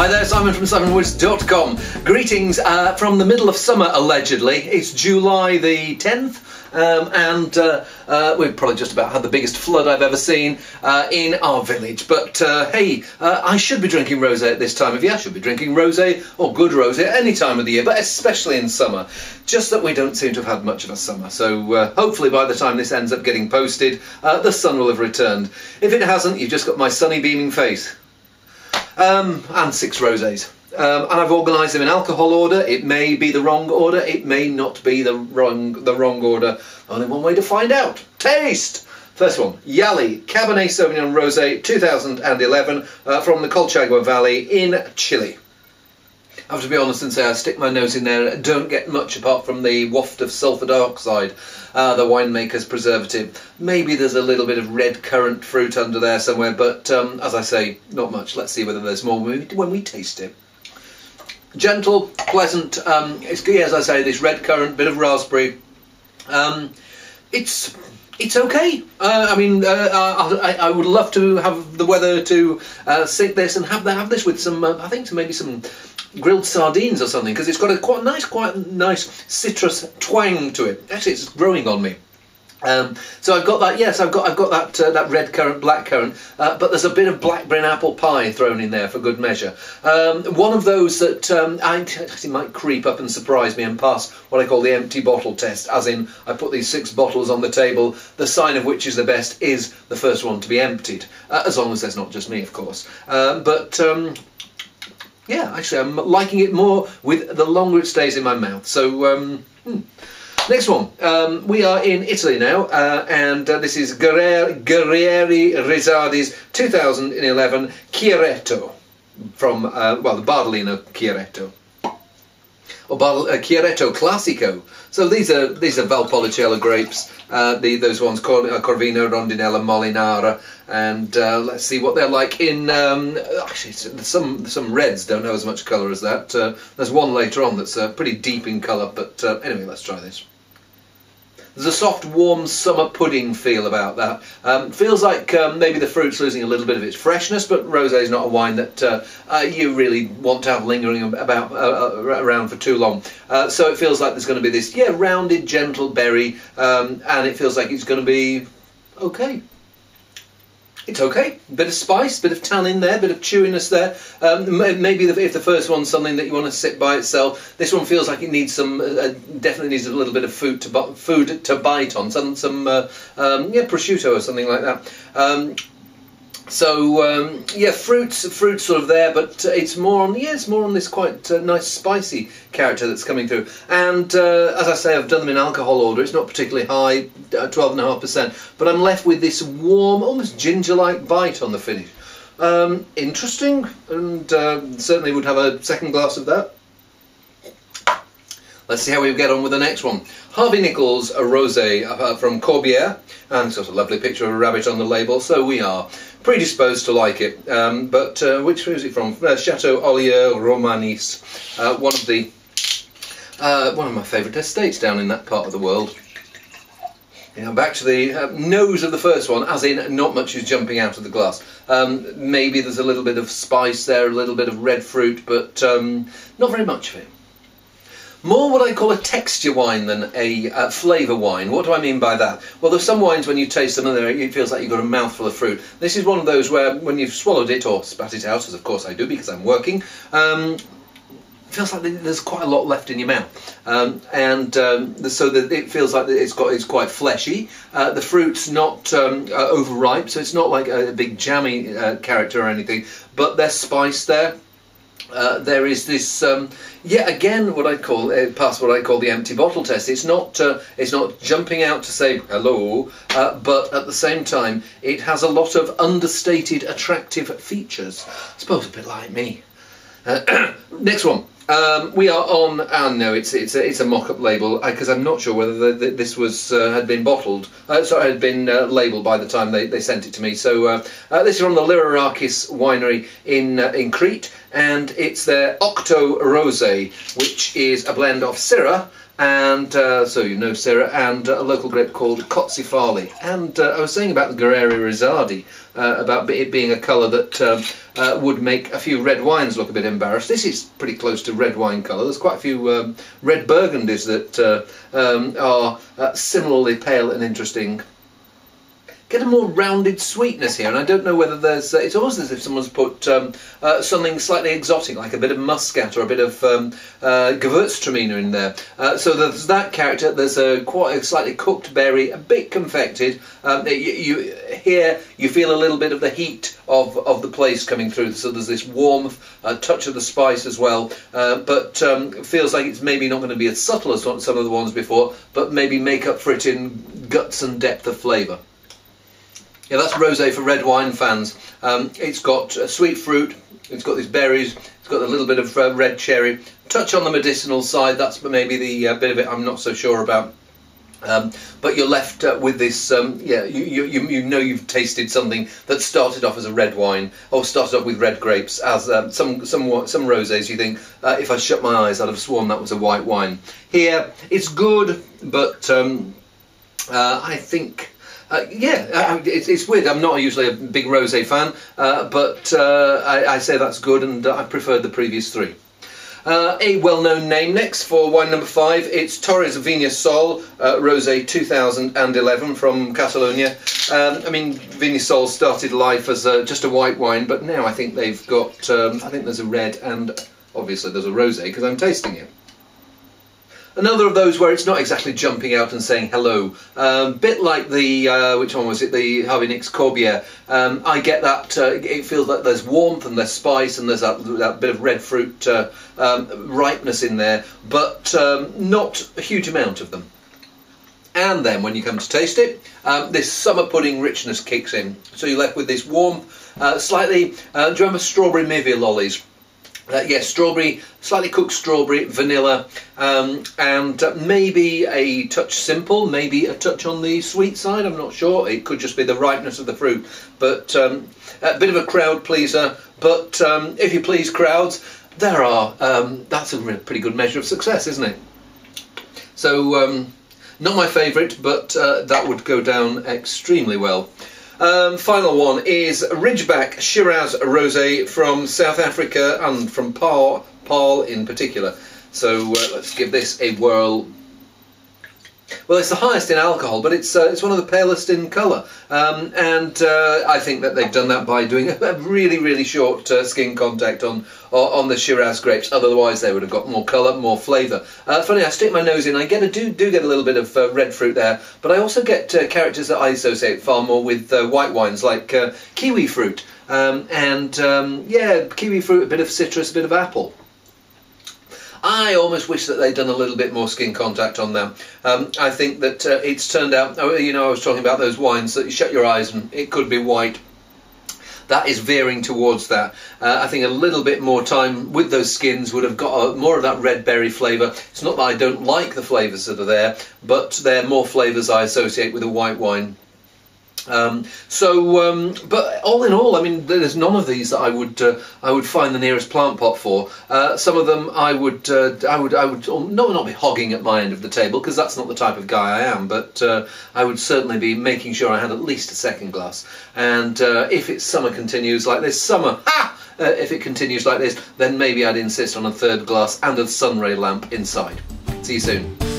Hi there, Simon from SimonWoods.com. Greetings uh, from the middle of summer, allegedly. It's July the 10th. Um, and uh, uh, we've probably just about had the biggest flood I've ever seen uh, in our village. But uh, hey, uh, I should be drinking rosé at this time of year. I should be drinking rosé or good rosé at any time of the year, but especially in summer. Just that we don't seem to have had much of a summer. So hopefully by the time this ends up getting posted, the sun will have returned. If it hasn't, you've just got my sunny beaming face. Um, and six rosés. Um, and I've organised them in alcohol order. It may be the wrong order. It may not be the wrong the wrong order. Only one way to find out. Taste. First one, Yali Cabernet Sauvignon Rosé 2011 uh, from the Colchagua Valley in Chile. I have to be honest and say I stick my nose in there, and don't get much apart from the waft of sulfur dioxide, uh, the winemaker's preservative. Maybe there's a little bit of red currant fruit under there somewhere, but um, as I say, not much. Let's see whether there's more when we, when we taste it. Gentle, pleasant, um, it's, as I say, this red currant, bit of raspberry. Um, it's it's okay. Uh, I mean, uh, I, I, would love to have the weather to uh, this and have have this with some. Uh, I think maybe some grilled sardines or something because it's got a quite nice, quite nice citrus twang to it. Actually, it's growing on me. Um, so I've got that. Yes, I've got I've got that uh, that red currant, black currant, uh, but there's a bit of blackberry apple pie thrown in there for good measure. Um, one of those that um, I might creep up and surprise me and pass what I call the empty bottle test, as in I put these six bottles on the table. The sign of which is the best is the first one to be emptied, uh, as long as there's not just me, of course. Uh, but um, yeah, actually, I'm liking it more with the longer it stays in my mouth. So. Um, hmm. Next one. Um, we are in Italy now, uh, and uh, this is Guerrieri, Rizzardi's 2011 Chiaretto from, uh, well, the Bardolino Chiaretto. Or uh, Chiaretto Classico. So these are these are Valpolicella grapes. Uh, the, those ones Cor- uh, Corvino, Rondinella, Molinara, and uh, let's see what they're like in. Um, actually, some some reds don't have as much colour as that. Uh, there's one later on that's pretty deep in colour, but anyway, let's try this. There's a soft, warm summer pudding feel about that. Um, feels like um, maybe the fruit's losing a little bit of its freshness, but rosé is not a wine that uh, uh, you really want to have lingering about uh, uh around for too long. Uh, so it feels like there's going to be this, yeah, rounded, gentle berry, um, and it feels like it's going to be okay it's okay. Bit of spice, bit of tan in there, bit of chewiness there. Um, maybe if the first one's something that you want to sit by itself, this one feels like it needs some. Uh, uh, definitely needs a little bit of food to food to bite on. Some some uh, um, yeah prosciutto or something like that. Um, so um, yeah, fruits, fruits sort of there, but uh, it's more on yeah, it's more on this quite uh, nice spicy character that's coming through. And uh, as I say, I've done them in alcohol order. It's not particularly high, uh, twelve and a half percent, but I'm left with this warm, almost ginger-like bite on the finish. Um, interesting, and uh, certainly would have a second glass of that. Let's see how we get on with the next one. Harvey Nichols, a rosé uh, from Corbières, and it's got a lovely picture of a rabbit on the label, so we are predisposed to like it. Um, but uh, which is it from? Uh, Chateau Ollieux Romanis, uh, one of the uh, one of my favourite estates down in that part of the world. Yeah, back to the uh, nose of the first one, as in not much is jumping out of the glass. Um, maybe there's a little bit of spice there, a little bit of red fruit, but um, not very much of it more what I call a texture wine than a uh, flavour wine. What do I mean by that? Well, there's some wines when you taste them it feels like you've got a mouthful of fruit. This is one of those where when you've swallowed it or spat it out, as of course I do because I'm working, um, feels like there's quite a lot left in your mouth, um, and um, so that it feels like it's got it's quite fleshy. Uh, the fruit's not um, uh, overripe, so it's not like a, big jammy uh, character or anything, but there's spice there. Uh, there is this, um, yeah, again, what I call uh, past what I call the empty bottle test. It's not, uh, it's not jumping out to say hello, uh, but at the same time, it has a lot of understated, attractive features. I suppose a bit like me. Uh, next one. Um, we are on, and no, it's it's a, it's a mock-up label because I'm not sure whether the, the, this was uh, had been bottled, uh, sorry, had been uh, labelled by the time they, they sent it to me. So uh, uh, this is from the Lyrarakis winery in uh, in Crete, and it's their Octo Rosé, which is a blend of Syrah and uh, so you know Syrah, and a local grape called Kotsifali. And uh, I was saying about the Guerrieri Rizzardi, uh, about it being a colour that um, uh, would make a few red wines look a bit embarrassed. This is pretty close to red wine colour. There's quite a few um, red burgundies that uh, um, are similarly pale and interesting get a more rounded sweetness here and I don't know whether there's uh, it's almost as if someone's put um, uh, something slightly exotic like a bit of muscat or a bit of um, uh, Gewürztraminer in there. Uh, so there's that character there's a quite a slightly cooked berry a bit confected. Um, you, you here you feel a little bit of the heat of, of the place coming through so there's this warmth a touch of the spice as well. Uh, but um, feels like it's maybe not going to be as subtle as some of the ones before but maybe make up for it in guts and depth of flavour yeah, that's rosé for red wine fans. Um, it's got uh, sweet fruit, it's got these berries, it's got a little bit of uh, red cherry. Touch on the medicinal side, that's maybe the uh, bit of it I'm not so sure about. Um, but you're left uh, with this, um, yeah, you, you, you know you've tasted something that started off as a red wine, or started off with red grapes, as um, some some some rosés you think, uh, if I shut my eyes I'd have sworn that was a white wine. Here, it's good, but um, uh, I think uh, yeah, uh, it's, it's, weird. I'm not usually a big rosé fan, uh, but uh, I, I, say that's good, and I preferred the previous three. Uh, a well-known name next for wine number five. It's Torres Viña Sol uh, Rosé 2011 from Catalonia. Um, I mean, Viña Sol started life as just a white wine, but now I think they've got. Um, I think there's a red and obviously there's a rosé because I'm tasting it. Another of those where it's not exactly jumping out and saying hello. Um, bit like the, uh, which one was it, the Harvey Nicks Corbières. Um, I get that, uh, it feels like there's warmth and there's spice and there's that, that bit of red fruit uh, um, ripeness in there, but um, not a huge amount of them. And then when you come to taste it, um, this summer pudding richness kicks in. So you're left with this warm, uh, slightly, uh, do you remember strawberry Mivvi lollies? Uh, yes, strawberry, slightly cooked strawberry, vanilla, um, and maybe a touch simple, maybe a touch on the sweet side. I'm not sure. It could just be the ripeness of the fruit, but um, a bit of a crowd pleaser. But um, if you please crowds, there are. Um, that's a pretty good measure of success, isn't it? So, um, not my favourite, but uh, that would go down extremely well. Um, final one is Ridgeback Shiraz Rosé from South Africa and from Paarl in particular. So uh, let's give this a whirl well, it's the highest in alcohol, but it's uh, it's one of the palest in colour, um, and uh, I think that they've done that by doing a really really short uh, skin contact on on the Shiraz grapes. Otherwise, they would have got more colour, more flavour. Uh, funny, I stick my nose in, I get a do do get a little bit of uh, red fruit there, but I also get uh, characters that I associate far more with white wines, like kiwi fruit, um, and um, yeah, kiwi fruit, a bit of citrus, a bit of apple. I almost wish that they'd done a little bit more skin contact on them. Um, I think that uh, it's turned out, oh, you know, I was talking about those wines that you shut your eyes and it could be white that is veering towards that. Uh, I think a little bit more time with those skins would have got a, more of that red berry flavour. It's not that I don't like the flavours that are there, but they're more flavours I associate with a white wine. Um, so, um, but all in all, I mean, there's none of these that I would uh, I would find the nearest plant pot for. Uh, some of them I would uh, I would I would not not be hogging at my end of the table because that's not the type of guy I am. But uh, I would certainly be making sure I had at least a second glass. And uh, if it's summer continues like this, summer, ha! Uh, if it continues like this, then maybe I'd insist on a third glass and a sunray lamp inside. See you soon.